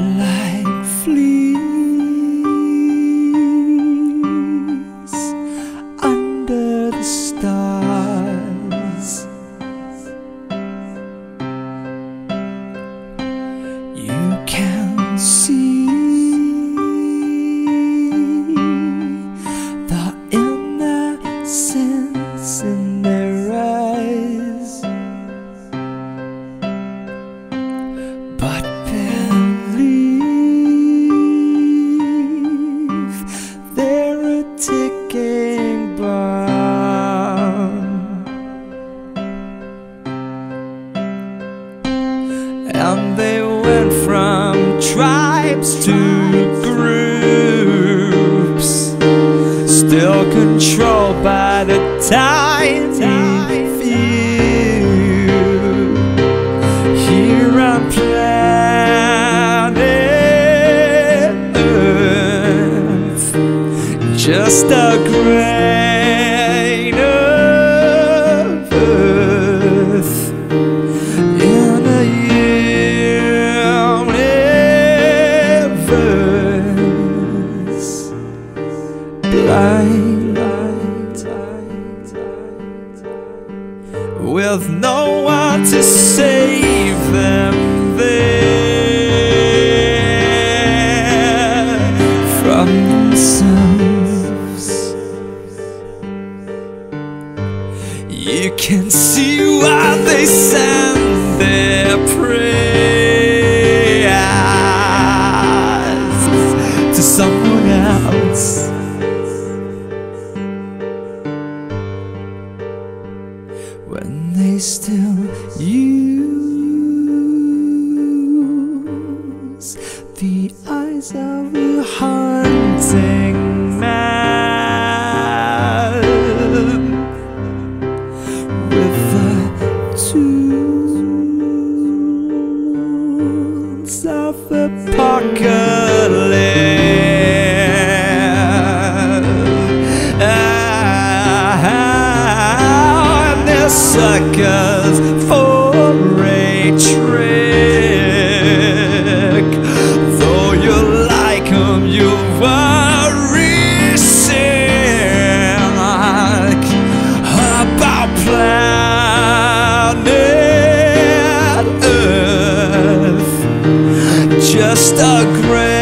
like fleas under the stars. You can see the innocence. types to groups, still controlled by the tiny few. Here on planet Earth, just a grain. Blind with no one to save them still use the eyes of a hunting man with the tools of apocalypse. Suckers for a trick. Though you like 'em, you worry sick about planet Earth just a grain